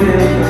within